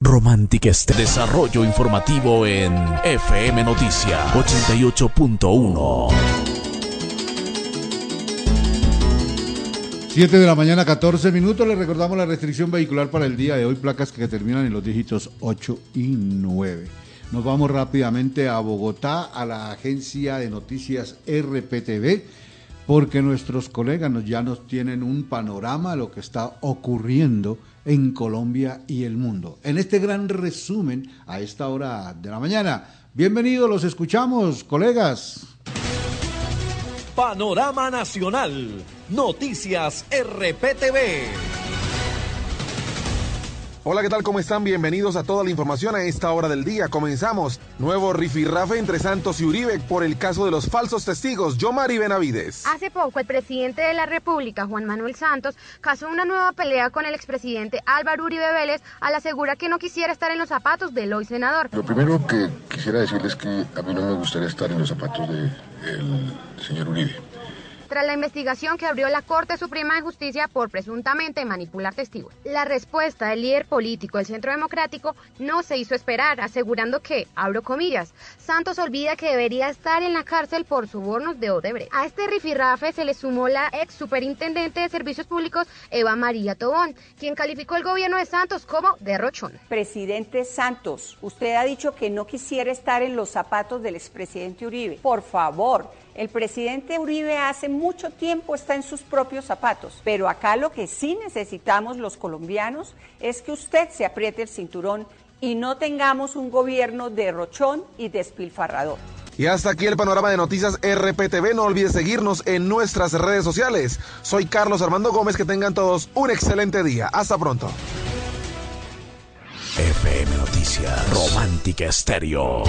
Romántica este desarrollo informativo en FM Noticia 88.1. 7 de la mañana, 14 minutos. Les recordamos la restricción vehicular para el día de hoy, placas que terminan en los dígitos 8 y 9. Nos vamos rápidamente a Bogotá, a la agencia de noticias RPTV, porque nuestros colegas ya nos tienen un panorama de lo que está ocurriendo en Colombia y el mundo. En este gran resumen a esta hora de la mañana. Bienvenidos, los escuchamos, colegas. Panorama Nacional, Noticias RPTV. Hola, ¿qué tal? ¿Cómo están? Bienvenidos a toda la información a esta hora del día. Comenzamos. Nuevo rifirrafe entre Santos y Uribe por el caso de los falsos testigos. Yomari Benavides. Hace poco, el presidente de la República, Juan Manuel Santos, casó una nueva pelea con el expresidente Álvaro Uribe Vélez al asegurar que no quisiera estar en los zapatos del hoy senador. Lo primero que quisiera decirles es que a mí no me gustaría estar en los zapatos del señor Uribe tras la investigación que abrió la Corte Suprema de Justicia por presuntamente manipular testigos. La respuesta del líder político del Centro Democrático no se hizo esperar, asegurando que, abro comillas, Santos olvida que debería estar en la cárcel por sobornos de Odebrecht. A este rifirrafe se le sumó la ex superintendente de Servicios Públicos, Eva María Tobón, quien calificó el gobierno de Santos como derrochón. Presidente Santos, usted ha dicho que no quisiera estar en los zapatos del expresidente Uribe. Por favor, el presidente Uribe hace mucho tiempo está en sus propios zapatos, pero acá lo que sí necesitamos los colombianos es que usted se apriete el cinturón y no tengamos un gobierno derrochón y despilfarrador. Y hasta aquí el panorama de noticias RPTV. No olvides seguirnos en nuestras redes sociales. Soy Carlos Armando Gómez. Que tengan todos un excelente día. Hasta pronto. FM Noticias. Romántica Estéreo.